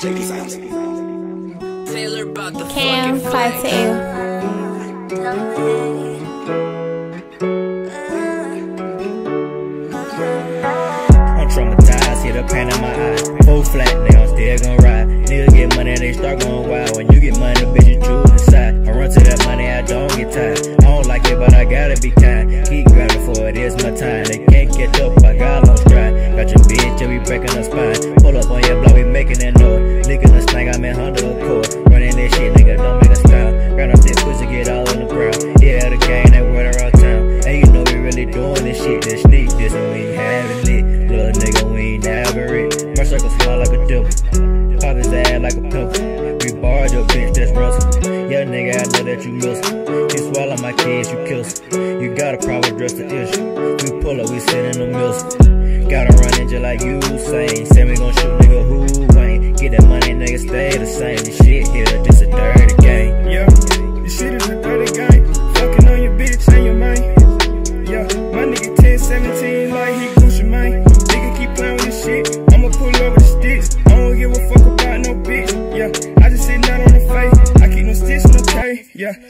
Taylor about the Cam fucking flag. I'm traumatized, hit a pain in my eye. Full flat, nigga, I'm still gon' ride. Niggas get money, they start going wild. When you get money, bitch, you choose inside. I run to that money, I don't get tired. I don't like it, but I gotta be kind. Keep grabbing for it, it's my time. They And we ain't having it. Little nigga, we ain't never it. My circle small like a dip. Pop his ass like a pimp. We barred your bitch, that's Russell. Yeah, nigga, I know that you miss. You swallow my kids, you kill. You got a problem, dress the issue. We pull up, we sit in the mills. Gotta run just like you saying. Say we gon' shoot nigga who ain't. Get that money, nigga, stay the same.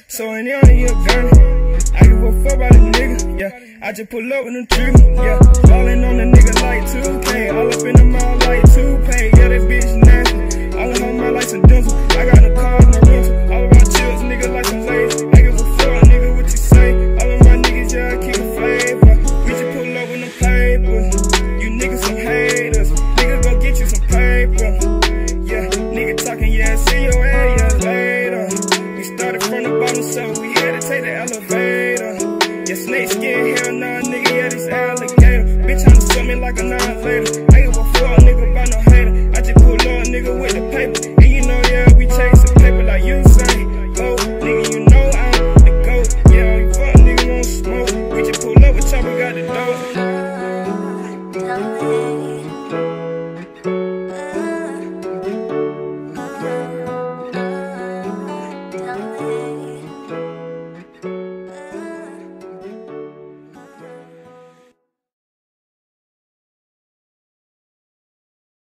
So ain't it only a gun. I give a fuck about a nigga. Yeah, I just pull up with them trigger. Yeah, falling on the nigga like 2K. All up in the mouth like 2Pay. Yeah, that bitch nasty. All in my mouth like some dental. I got no cars, no rental. All my chills, nigga, like some lazy. I give a fuck, nigga, what you say. All of my niggas, yeah, I keep a flavor. We just pull up with them papers. You niggas some haters. Nigga, go get you some paper. Yeah, nigga talking, yeah, see your ass so we had to take the elevator. Yeah, snake skin, hell nah, nigga, yeah, this alligator. Bitch, I'm swimming like a later. I give a fuck, nigga, about no hater. I just pull up, nigga, with the paper. And you know, yeah, we chasing paper like you say. Go, nigga, you know I'm the goat. Yeah, you fuck, nigga, won't smoke. We just pull up with chopper, got the dope. Cam